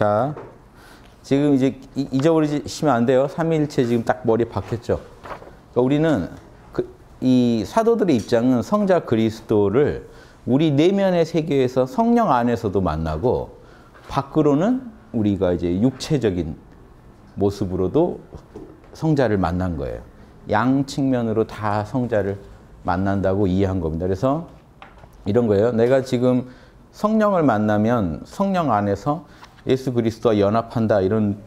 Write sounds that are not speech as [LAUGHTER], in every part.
자, 지금 이제 잊어버리시면 안 돼요. 삼위일체 지금 딱 머리에 박혔죠. 그러니까 우리는 그, 이 사도들의 입장은 성자 그리스도를 우리 내면의 세계에서 성령 안에서도 만나고 밖으로는 우리가 이제 육체적인 모습으로도 성자를 만난 거예요. 양 측면으로 다 성자를 만난다고 이해한 겁니다. 그래서 이런 거예요. 내가 지금 성령을 만나면 성령 안에서 예수 그리스도와 연합한다 이런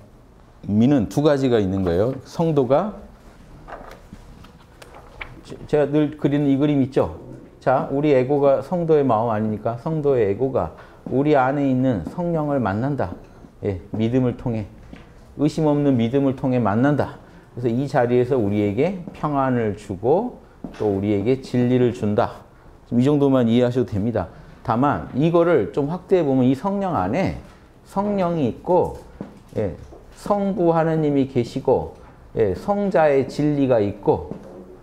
의미는 두 가지가 있는 거예요. 성도가 제가 늘 그리는 이 그림 있죠. 자, 우리 에고가 성도의 마음 아니니까 성도의 에고가 우리 안에 있는 성령을 만난다. 예, 믿음을 통해 의심 없는 믿음을 통해 만난다. 그래서 이 자리에서 우리에게 평안을 주고 또 우리에게 진리를 준다. 이 정도만 이해하셔도 됩니다. 다만 이거를 좀 확대해 보면 이 성령 안에 성령이 있고 예, 성부 하느님이 계시고 예, 성자의 진리가 있고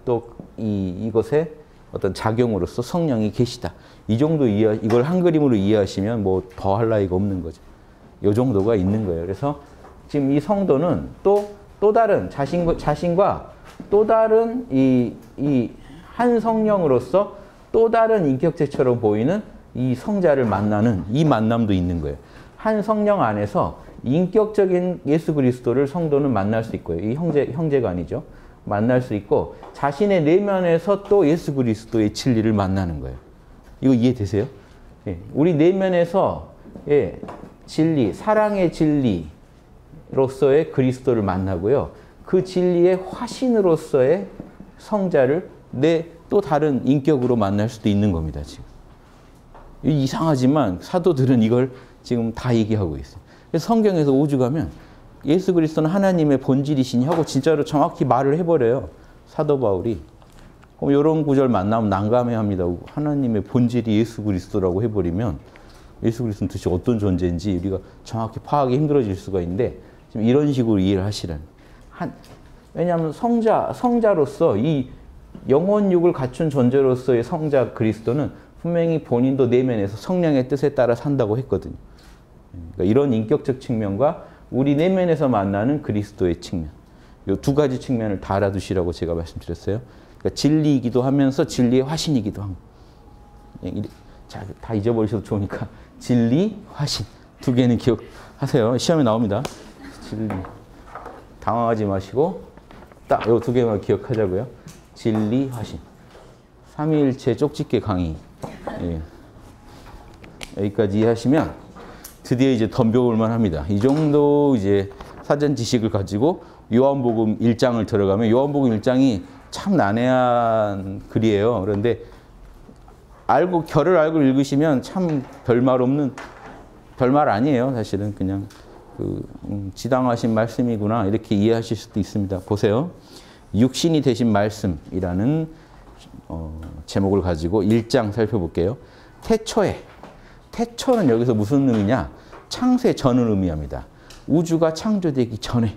또 이, 이것에 어떤 작용으로서 성령이 계시다. 이 정도 이해, 이걸 한 그림으로 이해하시면 뭐 더할 나위가 없는 거죠. 이 정도가 있는 거예요. 그래서 지금 이 성도는 또, 또 다른 자신, 자신과 또 다른 이, 이 한 성령으로서 또 다른 인격체처럼 보이는 이 성자를 만나는 이 만남도 있는 거예요. 한 성령 안에서 인격적인 예수 그리스도를 성도는 만날 수 있고요. 이 형제, 형제가 아니죠. 만날 수 있고 자신의 내면에서 또 예수 그리스도의 진리를 만나는 거예요. 이거 이해되세요? 예, 우리 내면에서 예, 진리, 사랑의 진리로서의 그리스도를 만나고요. 그 진리의 화신으로서의 성자를 내 또 다른 인격으로 만날 수도 있는 겁니다. 지금 이상하지만 사도들은 이걸 지금 다 얘기하고 있어요. 성경에서 오죽하면 예수 그리스도는 하나님의 본질이시니 하고 진짜로 정확히 말을 해버려요. 사도 바울이. 그럼 이런 구절 만나면 난감해합니다. 하나님의 본질이 예수 그리스도라고 해버리면 예수 그리스도는 도대체 어떤 존재인지 우리가 정확히 파악이 힘들어질 수가 있는데 지금 이런 식으로 이해를 하시는. 한 왜냐하면 성자 성자로서 이 영혼육을 갖춘 존재로서의 성자 그리스도는 분명히 본인도 내면에서 성령의 뜻에 따라 산다고 했거든요. 그러니까 이런 인격적 측면과 우리 내면에서 만나는 그리스도의 측면. 이 두 가지 측면을 다 알아두시라고 제가 말씀드렸어요. 그러니까 진리이기도 하면서 진리의 화신이기도 한 자, 다 잊어버리셔도 좋으니까 [LAUGHS] 진리, 화신 두 개는 기억하세요. 시험에 나옵니다. 진리. 당황하지 마시고 딱이두 개만 기억하자고요. 진리, 화신. 삼위일체 쪽집게 강의. 예. 여기까지 이해하시면 드디어 이제 덤벼올 만합니다. 이 정도 이제 사전 지식을 가지고 요한복음 1장을 들어가면 요한복음 1장이 참 난해한 글이에요. 그런데 알고 결을 알고 읽으시면 참 별말 없는 별말 아니에요. 사실은 그냥 그 음, 지당하신 말씀이구나 이렇게 이해하실 수도 있습니다. 보세요. 육신이 되신 말씀이라는 어, 제목을 가지고 1장 살펴볼게요. 태초에 태초는 여기서 무슨 의미냐? 창세 전을 의미합니다. 우주가 창조되기 전에.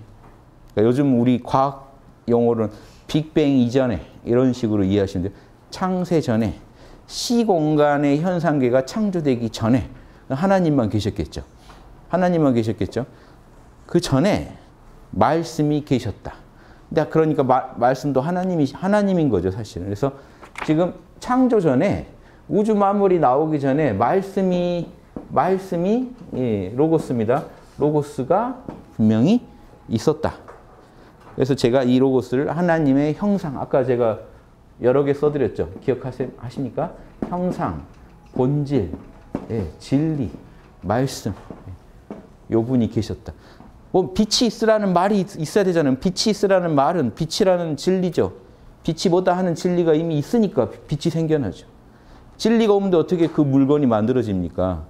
그러니까 요즘 우리 과학 용어로는 빅뱅 이전에 이런 식으로 이해하시면 돼요. 창세 전에 시공간의 현상계가 창조되기 전에 하나님만 계셨겠죠. 하나님만 계셨겠죠. 그 전에 말씀이 계셨다. 그러니까 마, 말씀도 하나님이 하나님인 거죠, 사실은. 그래서 지금 창조 전에 우주 만물이 나오기 전에 말씀이 말씀이 예, 로고스입니다. 로고스가 분명히 있었다. 그래서 제가 이 로고스를 하나님의 형상, 아까 제가 여러 개 써드렸죠. 기억하십니까? 형상, 본질, 예, 진리, 말씀. 요 분이 계셨다. 뭐 빛이 있으라는 말이 있 어야 되잖아요. 빛이 있으라는 말은 빛이라는 진리죠. 빛이 뭐다 하는 진리가 이미 있으니까 빛이 생겨나죠. 진리가 없는데 어떻게 그 물건이 만들어집니까?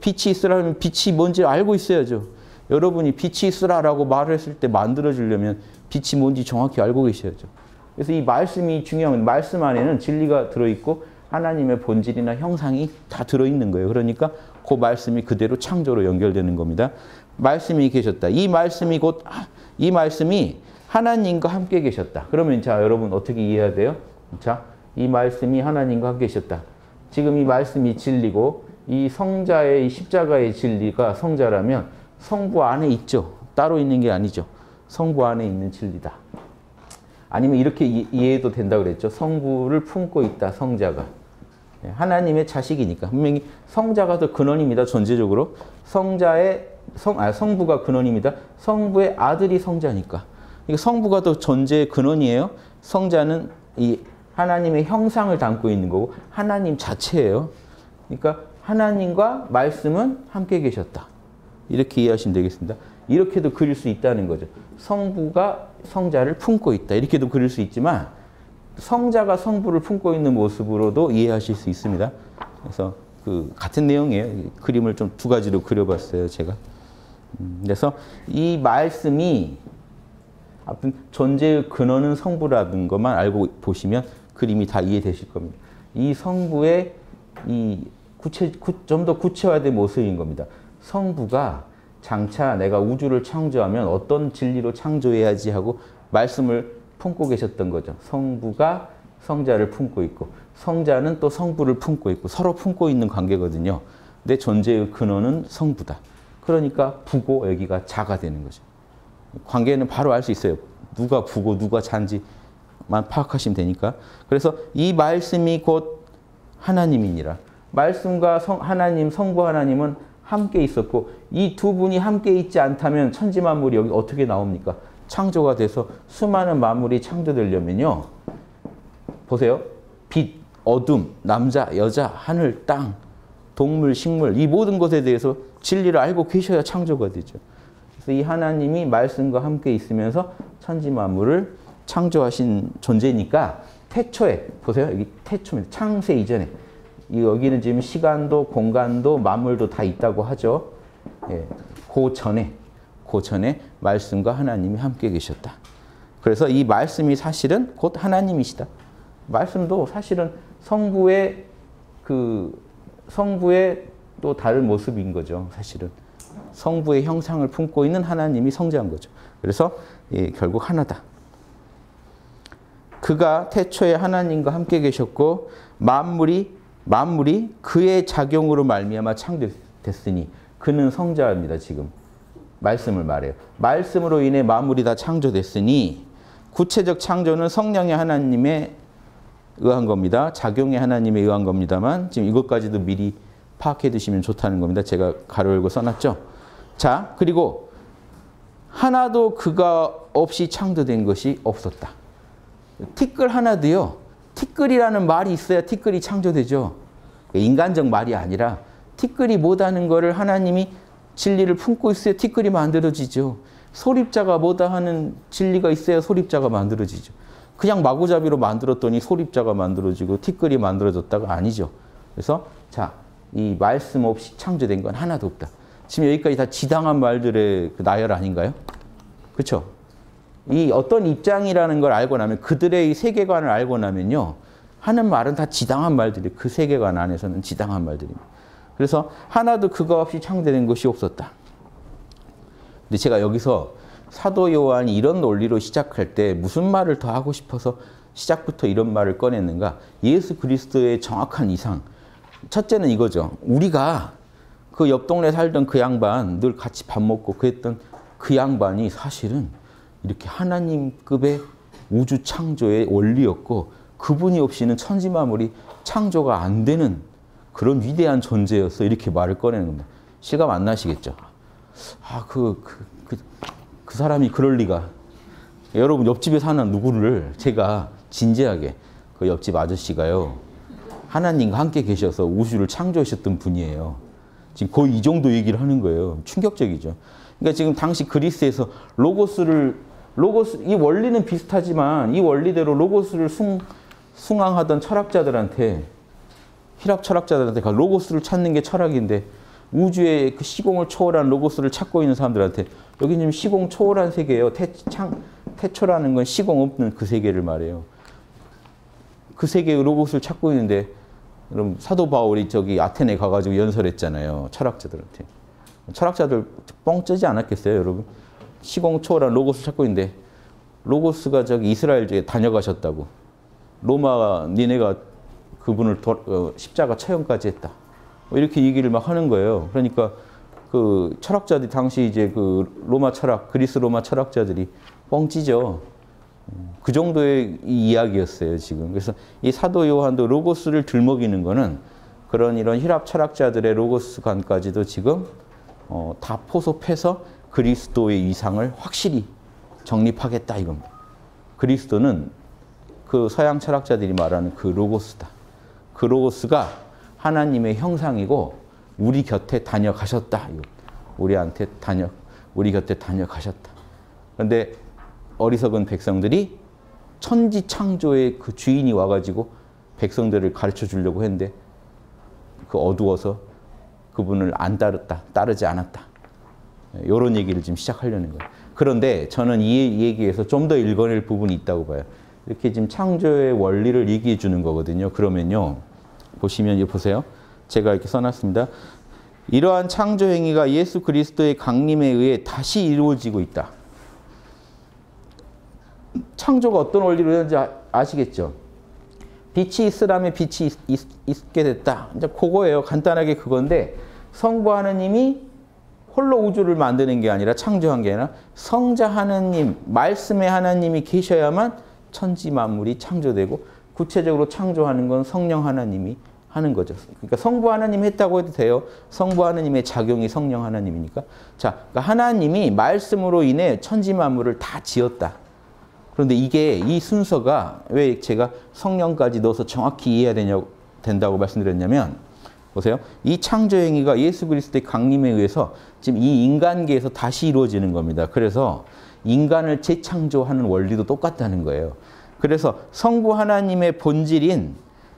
빛이 있으라면 빛이 뭔지 알고 있어야죠. 여러분이 빛이 있으라라고 말을 했을 때 만들어지려면 빛이 뭔지 정확히 알고 계셔야죠. 그래서 이 말씀이 중요한 말씀 안에는 진리가 들어있고 하나님의 본질이나 형상이 다 들어있는 거예요. 그러니까 그 말씀이 그대로 창조로 연결되는 겁니다. 말씀이 계셨다. 이 말씀이 곧 이 말씀이 하나님과 함께 계셨다. 그러면 자 여러분 어떻게 이해해야 돼요? 자, 이 말씀이 하나님과 함께 계셨다. 지금 이 말씀이 진리고 이 성자의 십자가의 진리가 성자라면 성부 안에 있죠. 따로 있는 게 아니죠. 성부 안에 있는 진리다. 아니면 이렇게 이해해도 된다고 그랬죠. 성부를 품고 있다, 성자가. 예, 하나님의 자식이니까. 분명히 성자가 더 근원입니다, 존재적으로. 성자의, 성, 아, 성부가 근원입니다. 성부의 아들이 성자니까. 성부가 더 존재의 근원이에요. 성자는 이 하나님의 형상을 담고 있는 거고, 하나님 자체예요. 그러니까 하나님과 말씀은 함께 계셨다. 이렇게 이해하시면 되겠습니다. 이렇게도 그릴 수 있다는 거죠. 성부가 성자를 품고 있다. 이렇게도 그릴 수 있지만 성자가 성부를 품고 있는 모습으로도 이해하실 수 있습니다. 그래서 그 같은 내용이에요. 그림을 좀 두 가지로 그려봤어요. 제가. 음, 그래서 이 말씀이 아무튼 존재의 근원은 성부라는 것만 알고 보시면 그림이 다 이해되실 겁니다. 이 성부의 이 구체 좀 더 구체화된 모습인 겁니다. 성부가 장차 내가 우주를 창조하면 어떤 진리로 창조해야지 하고 말씀을 품고 계셨던 거죠. 성부가 성자를 품고 있고 성자는 또 성부를 품고 있고 서로 품고 있는 관계거든요. 내 존재의 근원은 성부다. 그러니까 부고 여기가 자가 되는 거죠. 관계는 바로 알 수 있어요. 누가 부고 누가 잔지 만 파악하시면 되니까. 그래서 이 말씀이 곧 하나님이니라. 말씀과 성, 하나님, 성부 하나님은 함께 있었고 이 두 분이 함께 있지 않다면 천지 만물이 여기 어떻게 나옵니까? 창조가 돼서 수많은 만물이 창조되려면요. 보세요. 빛, 어둠, 남자, 여자, 하늘, 땅, 동물, 식물 이 모든 것에 대해서 진리를 알고 계셔야 창조가 되죠. 그래서 이 하나님이 말씀과 함께 있으면서 천지 만물을 창조하신 존재니까 태초에 보세요. 여기 태초입니다. 창세 이전에 여기는 지금 시간도 공간도 만물도 다 있다고 하죠. 예, 그 전에 그 전에 말씀과 하나님이 함께 계셨다. 그래서 이 말씀이 사실은 곧 하나님이시다. 말씀도 사실은 성부의 그 성부의 또 다른 모습인 거죠. 사실은 성부의 형상을 품고 있는 하나님이 성자인 거죠. 그래서 예, 결국 하나다. 그가 태초에 하나님과 함께 계셨고 만물이 만물이 그의 작용으로 말미암아 창조됐으니 그는 성자입니다. 지금 말씀을 말해요. 말씀으로 인해 만물이 다 창조됐으니 구체적 창조는 성령의 하나님에 의한 겁니다. 작용의 하나님에 의한 겁니다만 지금 이것까지도 미리 파악해 두시면 좋다는 겁니다. 제가 가로 열고 써놨죠. 자, 그리고 하나도 그가 없이 창조된 것이 없었다. 티끌 하나도요. 티끌이라는 말이 있어야 티끌이 창조되죠. 인간적 말이 아니라 티끌이 못하는 거를 하나님이 진리를 품고 있어야 티끌이 만들어지죠. 소립자가 뭐다 하는 진리가 있어야 소립자가 만들어지죠. 그냥 마구잡이로 만들었더니 소립자가 만들어지고 티끌이 만들어졌다가 아니죠. 그래서 자, 이 말씀 없이 창조된 건 하나도 없다. 지금 여기까지 다 지당한 말들의 그 나열 아닌가요? 그렇죠? 이 어떤 입장이라는 걸 알고 나면 그들의 세계관을 알고 나면요. 하는 말은 다 지당한 말들이 그 세계관 안에서는 지당한 말들입니다. 그래서 하나도 그거 없이 창조된 것이 없었다. 근데 제가 여기서 사도 요한이 이런 논리로 시작할 때 무슨 말을 더 하고 싶어서 시작부터 이런 말을 꺼냈는가? 예수 그리스도의 정확한 이상. 첫째는 이거죠. 우리가 그 옆 동네 살던 그 양반 늘 같이 밥 먹고 그랬던 그 양반이 사실은 이렇게 하나님급의 우주 창조의 원리였고 그분이 없이는 천지 만물이 창조가 안 되는 그런 위대한 존재였어. 이렇게 말을 꺼내는 겁니다. 실감 안 나시겠죠? 아, 그, 그, 그, 그 사람이 그럴 리가. 여러분, 옆집에 사는 누구를 제가 진지하게 그 옆집 아저씨가요. 하나님과 함께 계셔서 우주를 창조하셨던 분이에요. 지금 거의 이 정도 얘기를 하는 거예요. 충격적이죠. 그러니까 지금 당시 그리스에서 로고스를 로고스 이 원리는 비슷하지만 이 원리대로 로고스를 숭, 숭앙하던 철학자들한테 희랍 철학자들한테 로고스를 찾는 게 철학인데 우주의 그 시공을 초월한 로고스를 찾고 있는 사람들한테 여기 지금 시공 초월한 세계예요. 태창 태초라는 건 시공 없는 그 세계를 말해요. 그 세계의 로고스를 찾고 있는데 그럼 사도 바울이 저기 아테네 가가지고 연설했잖아요. 철학자들한테. 철학자들 뻥 쩌지 않았겠어요, 여러분? 시공 초월한 로고스 찾고 있는데 로고스가 저기 이스라엘 쪽에 다녀가셨다고. 로마 니네가 그분을 도, 어, 십자가 처형까지 했다. 뭐 이렇게 얘기를 막 하는 거예요. 그러니까 그그 철학자들이 당시 이제 그 로마 철학, 그리스 로마 철학자들이 뻥치죠. 그 정도의 이야기였어요, 지금. 그래서 이 사도 요한도 로고스를 들먹이는 거는 그런 이런 힐랍 철학자들의 로고스 관까지도 지금 어, 다 포섭해서 그리스도의 위상을 확실히 정립하겠다 이겁니다. 그리스도는 그 서양 철학자들이 말하는 그 로고스다. 그 로고스가 하나님의 형상이고 우리 곁에 다녀가셨다. 우리한테 다녀 우리 곁에 다녀가셨다. 그런데 어리석은 백성들이 천지 창조의 그 주인이 와가지고 백성들을 가르쳐 주려고 했는데 그 어두워서 그분을 안 따르다, 따르지 않았다. 이런 얘기를 지금 시작하려는 거예요. 그런데 저는 이 얘기에서 좀 더 읽어낼 부분이 있다고 봐요. 이렇게 지금 창조의 원리를 얘기해 주는 거거든요. 그러면요. 보시면 보세요. 제가 이렇게 써놨습니다. 이러한 창조 행위가 예수 그리스도의 강림에 의해 다시 이루어지고 있다. 창조가 어떤 원리로 되는지 아, 시겠죠 빛이 있으라면 빛이 있, 있, 게 됐다. 이제 그거예요. 간단하게 그건데 성부 하느님이 홀로 우주를 만드는 게 아니라 창조한 게 아니라 성자 하느님, 말씀의 하나님이 계셔야만 천지 만물이 창조되고 구체적으로 창조하는 건 성령 하나님이 하는 거죠. 그러니까 성부 하나님 했다고 해도 돼요. 성부 하나님의 작용이 성령 하나님이니까. 자, 그러니까 하나님이 말씀으로 인해 천지 만물을 다 지었다. 그런데 이게 이 순서가 왜 제가 성령까지 넣어서 정확히 이해해야 되냐, 된다고 말씀드렸냐면 보세요. 이 창조 행위가 예수 그리스도의 강림에 의해서 지금 이 인간계에서 다시 이루어지는 겁니다. 그래서 인간을 재창조하는 원리도 똑같다는 거예요. 그래서 성부 하나님의 본질인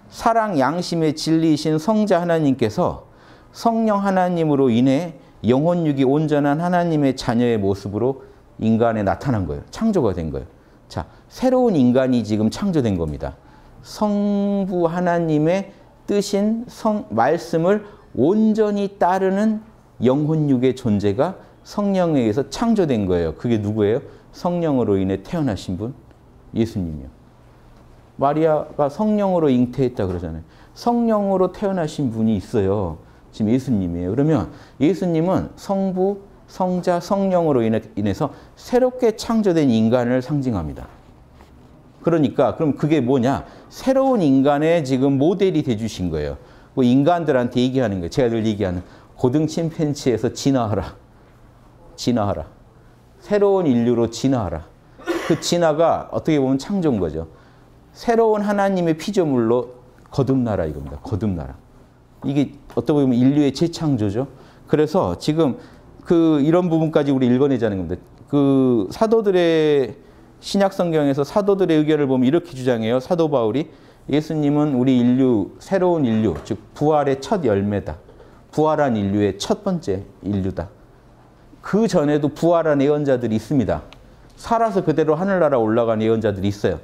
사랑 양심의 진리이신 성자 하나님께서 성령 하나님으로 인해 영혼육이 온전한 하나님의 자녀의 모습으로 인간에 나타난 거예요. 창조가 된 거예요. 자, 새로운 인간이 지금 창조된 겁니다. 성부 하나님의 뜻인 성, 말씀을 온전히 따르는 영혼육의 존재가 성령에 의해서 창조된 거예요. 그게 누구예요? 성령으로 인해 태어나신 분? 예수님이요. 마리아가 성령으로 잉태했다 그러잖아요. 성령으로 태어나신 분이 있어요. 지금 예수님이에요. 그러면 예수님은 성부, 성자, 성령으로 인해서 새롭게 창조된 인간을 상징합니다. 그러니까 그럼 그게 뭐냐? 새로운 인간의 지금 모델이 돼 주신 거예요. 뭐 인간들한테 얘기하는 거예요. 제가 늘 얘기하는 고등 침팬치에서 진화하라. 진화하라. 새로운 인류로 진화하라. 그 진화가 어떻게 보면 창조인 거죠. 새로운 하나님의 피조물로 거듭나라 이겁니다. 거듭나라. 이게 어떻게 보면 인류의 재창조죠. 그래서 지금 그 이런 부분까지 우리 읽어내자는 겁니다. 그 사도들의 신약 성경에서 사도들의 의견을 보면 이렇게 주장해요. 사도 바울이 예수님은 우리 인류 새로운 인류 즉 부활의 첫 열매다. 부활한 인류의 첫 번째 인류다. 그 전에도 부활한 예언자들이 있습니다. 살아서 그대로 하늘나라 올라간 예언자들이 있어요.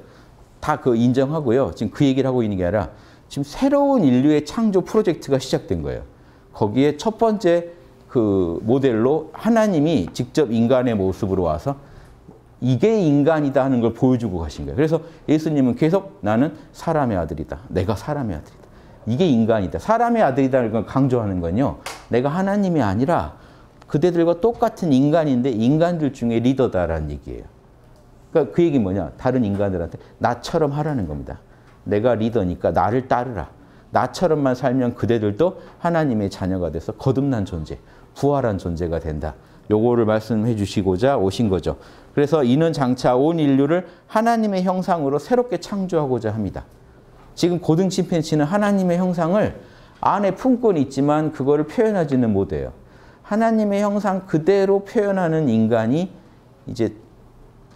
다 그 인정하고요. 지금 그 얘기를 하고 있는 게 아니라 지금 새로운 인류의 창조 프로젝트가 시작된 거예요. 거기에 첫 번째 그 모델로 하나님이 직접 인간의 모습으로 와서 이게 인간이다 하는 걸 보여주고 가신 거예요. 그래서 예수님은 계속 나는 사람의 아들이다. 내가 사람의 아들이다. 이게 인간이다. 사람의 아들이다는 걸 강조하는 건요. 내가 하나님이 아니라 그대들과 똑같은 인간인데 인간들 중에 리더다라는 얘기예요. 그러니까 그 얘기 뭐냐? 다른 인간들한테 나처럼 하라는 겁니다. 내가 리더니까 나를 따르라. 나처럼만 살면 그대들도 하나님의 자녀가 돼서 거듭난 존재, 부활한 존재가 된다. 요거를 말씀해 주시고자 오신 거죠. 그래서 이는 장차 온 인류를 하나님의 형상으로 새롭게 창조하고자 합니다. 지금 고등 침팬치는 하나님의 형상을 안에 품고 있지만 그거를 표현하지는 못해요. 하나님의 형상 그대로 표현하는 인간이 이제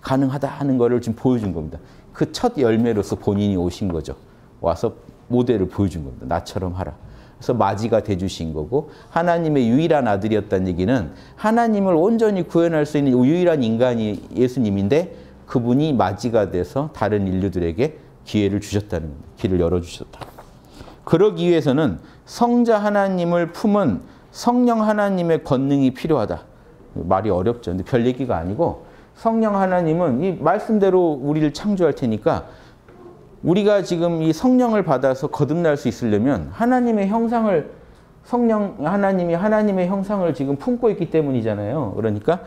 가능하다 하는 것을 지금 보여준 겁니다. 그 첫 열매로서 본인이 오신 거죠. 와서 모델을 보여준 겁니다. 나처럼 하라. 그래서 마지가 돼주신 거고 하나님의 유일한 아들이었다는 얘기는 하나님을 온전히 구현할 수 있는 유일한 인간이 예수님인데 그분이 마지가 돼서 다른 인류들에게 기회를 주셨다는. 길을 열어주셨다. 그러기 위해서는 성자 하나님을 품은 성령 하나님의 권능이 필요하다. 말이 어렵죠. 근데 별 얘기가 아니고 성령 하나님은 이 말씀대로 우리를 창조할 테니까 우리가 지금 이 성령을 받아서 거듭날 수 있으려면 하나님의 형상을 성령 하나님이 하나님의 형상을 지금 품고 있기 때문이잖아요. 그러니까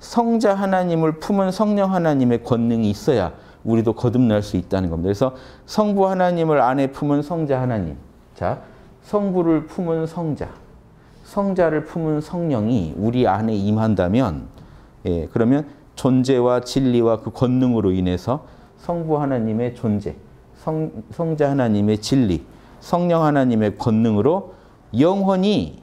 성자 하나님을 품은 성령 하나님의 권능이 있어야 우리도 거듭날 수 있다는 겁니다. 그래서 성부 하나님을 안에 품은 성자 하나님. 자, 성부를 품은 성자. 성자를 품은 성령이 우리 안에 임한다면 예, 그러면 존재와 진리와 그 권능으로 인해서 성부 하나님의 존재, 성, 성자 하나님의 진리, 성령 하나님의 권능으로 영원히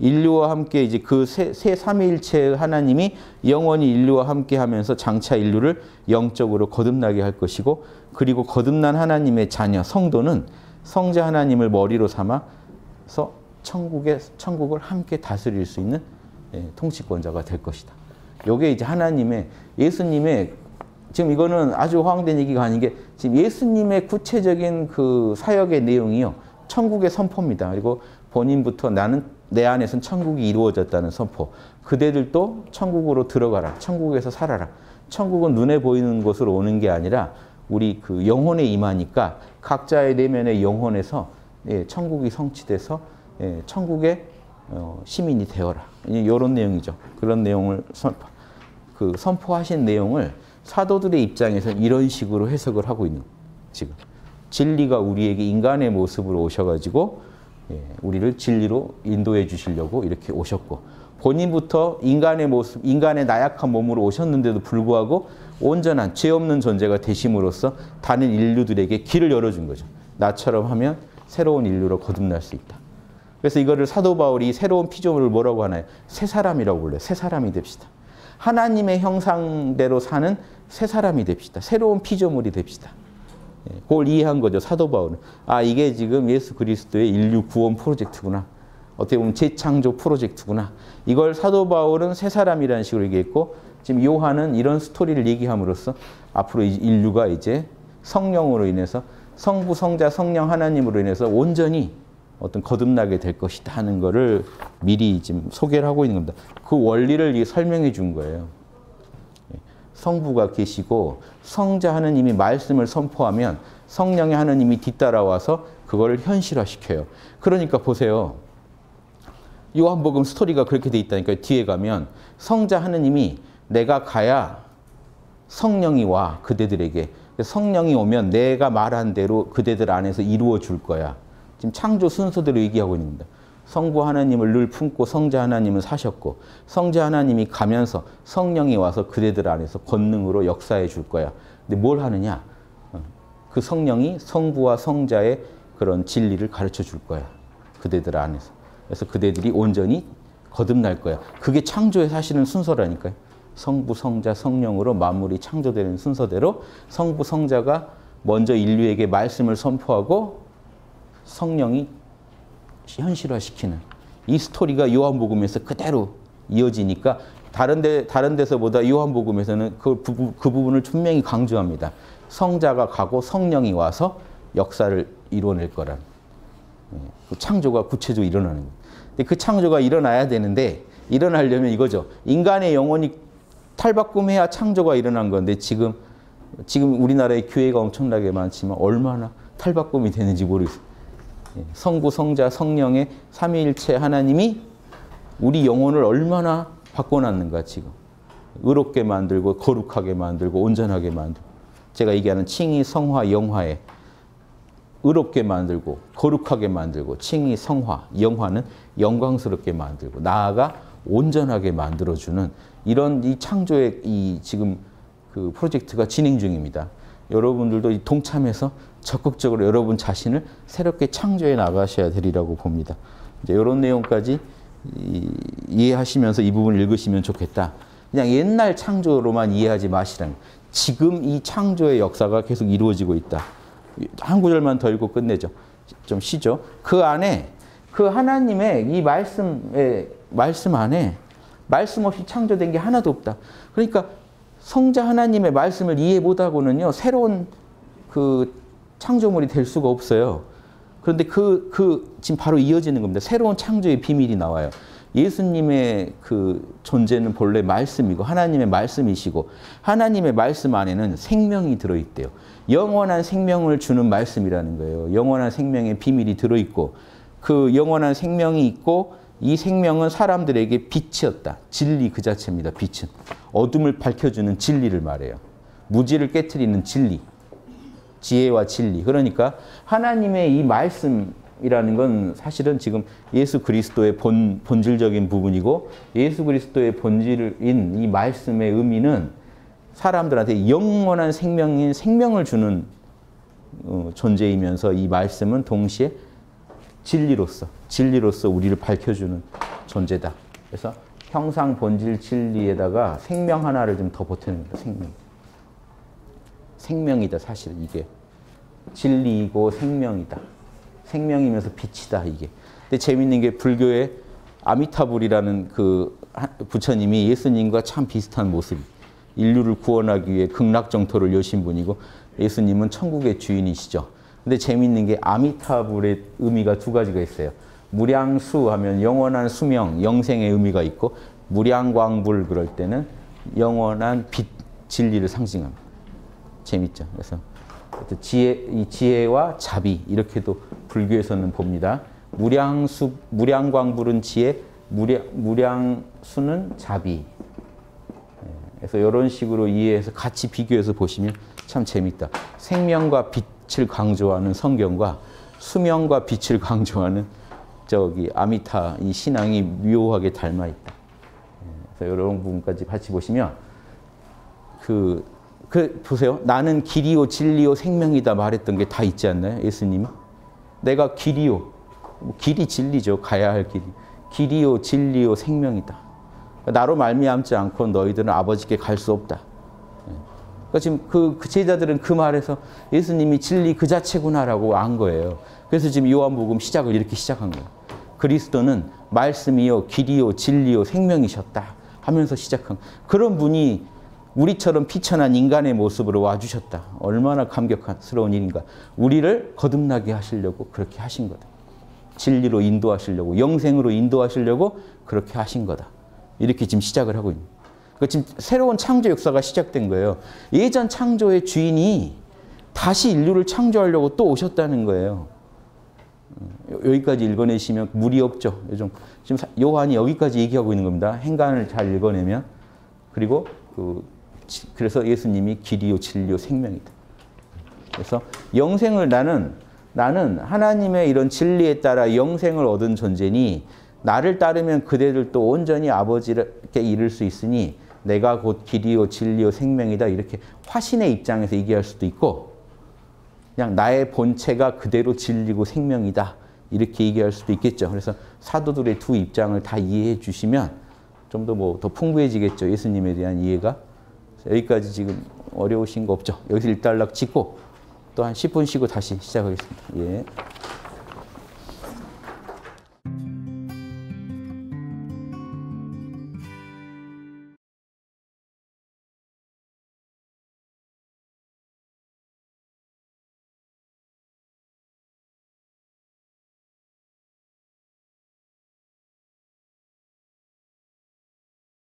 인류와 함께 이제 그세 삼위일체 하나님이 영원히 인류와 함께 하면서 장차 인류를 영적으로 거듭나게 할 것이고 그리고 거듭난 하나님의 자녀 성도는 성자 하나님을 머리로 삼아서 천국의 천국을 함께 다스릴 수 있는 예, 통치권자가 될 것이다. 요게 이제 하나님의 예수님의 지금 이거는 아주 허황된 얘기가 아닌 게 지금 예수님의 구체적인 그 사역의 내용이요. 천국의 선포입니다. 그리고 본인부터 나는 내 안에선 천국이 이루어졌다는 선포. 그대들도 천국으로 들어가라. 천국에서 살아라. 천국은 눈에 보이는 곳으로 오는 게 아니라 우리 그 영혼에 임하니까 각자의 내면의 영혼에서 예, 천국이 성취돼서 예, 천국의 어, 시민이 되어라. 이런 내용이죠. 그런 내용을 선포, 그 선포하신 내용을 사도들의 입장에서 이런 식으로 해석을 하고 있는 지금 진리가 우리에게 인간의 모습으로 오셔가지고 예, 우리를 진리로 인도해 주시려고 이렇게 오셨고 본인부터 인간의 모습, 인간의 나약한 몸으로 오셨는데도 불구하고 온전한 죄 없는 존재가 되심으로써 다른 인류들에게 길을 열어준 거죠. 나처럼 하면 새로운 인류로 거듭날 수 있다. 그래서 이거를 사도 바울이 새로운 피조물을 뭐라고 하나요? 새 사람이라고 불러요. 새 사람이 됩시다. 하나님의 형상대로 사는 새 사람이 됩시다. 새로운 피조물이 됩시다. 예, 그걸 이해한 거죠. 사도 바울은. 아, 이게 지금 예수 그리스도의 인류 구원 프로젝트구나. 어떻게 보면 재창조 프로젝트구나. 이걸 사도 바울은 새 사람이라는 식으로 얘기했고 지금 요한은 이런 스토리를 얘기함으로써 앞으로 인류가 이제 성령으로 인해서 성부, 성자, 성령 하나님으로 인해서 온전히 어떤 거듭나게 될 것이다 하는 것을 미리 지금 소개를 하고 있는 겁니다. 그 원리를 설명해 준 거예요. 성부가 계시고 성자 하느님이 말씀을 선포하면 성령의 하느님이 뒤따라와서 그걸 현실화시켜요. 그러니까 보세요. 요한복음 스토리가 그렇게 돼 있다니까요. 뒤에 가면 성자 하느님이 내가 가야 성령이 와 그대들에게 성령이 오면 내가 말한 대로 그대들 안에서 이루어 줄 거야. 지금 창조 순서대로 얘기하고 있는 겁니다. 성부 하나님을 늘 품고 성자 하나님을 사셨고 성자 하나님이 가면서 성령이 와서 그대들 안에서 권능으로 역사해 줄 거야. 근데 뭘 하느냐? 어, 그 성령이 성부와 성자의 그런 진리를 가르쳐 줄 거야. 그대들 안에서. 그래서 그대들이 온전히 거듭날 거야. 그게 창조의 사실은 순서라니까요. 성부, 성자, 성령으로 만물이 창조되는 순서대로 성부, 성자가 먼저 인류에게 말씀을 선포하고 성령이 현실화시키는 이 스토리가 요한복음에서 그대로 이어지니까 다른 데 다른 데서보다 요한복음에서는 그, 부, 그 부분을 분명히 강조합니다. 성자가 가고 성령이 와서 역사를 이뤄낼 거란 예, 그 창조가 구체적으로 일어나는. 근데 그 창조가 일어나야 되는데 일어나려면 이거죠. 인간의 영혼이 탈바꿈해야 창조가 일어난 건데 지금 지금 우리나라에 교회가 엄청나게 많지만 얼마나 탈바꿈이 되는지 모르겠어요. 예, 성부, 성자, 성령의 삼위일체 하나님이 우리 영혼을 얼마나 바꿔놨는가 지금. 의롭게 만들고 거룩하게 만들고 온전하게 만들고 제가 얘기하는 칭의, 성화, 영화에 의롭게 만들고 거룩하게 만들고 칭의, 성화, 영화는 영광스럽게 만들고 나아가 온전하게 만들어주는 이런 이 창조의 이 지금 그 프로젝트가 진행 중입니다. 여러분들도 동참해서 적극적으로 여러분 자신을 새롭게 창조해 나가셔야 되리라고 봅니다. 이제 이런 내용까지 이해하시면서 이 부분을 읽으시면 좋겠다. 그냥 옛날 창조로만 이해하지 마시라는 지금 이 창조의 역사가 계속 이루어지고 있다. 한 구절만 더 읽고 끝내죠. 좀 쉬죠. 그 안에 그 하나님의 이 말씀의 말씀 안에 말씀 없이 창조된 게 하나도 없다. 그러니까 성자 하나님의 말씀을 이해 못하고는요 새로운 그 창조물이 될 수가 없어요. 그런데 그, 그, 지금 바로 이어지는 겁니다. 새로운 창조의 비밀이 나와요. 예수님의 그 존재는 본래 말씀이고 하나님의 말씀이시고 하나님의 말씀 안에는 생명이 들어있대요. 영원한 생명을 주는 말씀이라는 거예요. 영원한 생명의 비밀이 들어있고 그 영원한 생명이 있고 이 생명은 사람들에게 빛이었다. 진리 그 자체입니다. 빛은 어둠을 밝혀주는 진리를 말해요. 무지를 깨뜨리는 진리, 지혜와 진리. 그러니까 하나님의 이 말씀이라는 건 사실은 지금 예수 그리스도의 본 본질적인 부분이고 예수 그리스도의 본질인 이 말씀의 의미는 사람들한테 영원한 생명인 생명을 주는 어, 존재이면서 이 말씀은 동시에 진리로서 진리로서 우리를 밝혀주는 존재다. 그래서 형상 본질 진리에다가 생명 하나를 좀 더 보태는 생명. 생명이다 사실 이게 진리이고 생명이다. 생명이면서 빛이다 이게. 근데 재밌는 게 불교의 아미타불이라는 그 부처님이 예수님과 참 비슷한 모습. 인류를 구원하기 위해 극락 정토를 여신 분이고 예수님은 천국의 주인이시죠. 근데 재밌는 게 아미타불의 의미가 두 가지가 있어요. 무량수 하면 영원한 수명, 영생의 의미가 있고 무량광불 그럴 때는 영원한 빛, 진리를 상징합니다. 재밌죠. 그래서 지혜, 이 지혜와 자비 이렇게도 불교에서는 봅니다. 무량수, 무량광불은 지혜, 무량, 무량수는 자비. 그래서 이런 식으로 이해해서 같이 비교해서 보시면 참 재밌다. 생명과 빛 을 강조하는 성경과 수명과 빛을 강조하는 저기 아미타 이 신앙이 묘하게 닮아 있다. 그래서 이런 부분까지 같이 보시면 그, 그 보세요. 나는 길이요 진리요 생명이다 말했던 게 다 있지 않나요? 예수님이 내가 길이요 길이 진리죠. 가야 할 길이 길이요 진리요 생명이다. 나로 말미암지 않고 너희들은 아버지께 갈 수 없다. 그러니까 지금 그, 그 제자들은 그 말에서 예수님이 진리 그 자체구나라고 안 거예요. 그래서 지금 요한복음 시작을 이렇게 시작한 거예요. 그리스도는 말씀이요, 길이요, 진리요, 생명이셨다 하면서 시작한 그런 분이 우리처럼 피천한 인간의 모습으로 와주셨다. 얼마나 감격스러운 일인가. 우리를 거듭나게 하시려고 그렇게 하신 거다. 진리로 인도하시려고, 영생으로 인도하시려고 그렇게 하신 거다. 이렇게 지금 시작을 하고 있는 그러니까 지금 새로운 창조 역사가 시작된 거예요. 예전 창조의 주인이 다시 인류를 창조하려고 또 오셨다는 거예요. 여기까지 읽어내시면 무리 없죠. 요즘 지금 요한이 여기까지 얘기하고 있는 겁니다. 행간을 잘 읽어내면 그리고 그 그래서 예수님이 길이요 진리요 생명이다. 그래서 영생을 나는 나는 하나님의 이런 진리에 따라 영생을 얻은 존재니 나를 따르면 그대들도 온전히 아버지께 이를 수 있으니 내가 곧 길이요 진리요 생명이다 이렇게 화신의 입장에서 얘기할 수도 있고 그냥 나의 본체가 그대로 진리고 생명이다 이렇게 얘기할 수도 있겠죠. 그래서 사도들의 두 입장을 다 이해해 주시면 좀 더 뭐 더 풍부해지겠죠. 예수님에 대한 이해가 여기까지 지금 어려우신 거 없죠. 여기서 일단락 찍고 또 한 10분 쉬고 다시 시작하겠습니다. 예.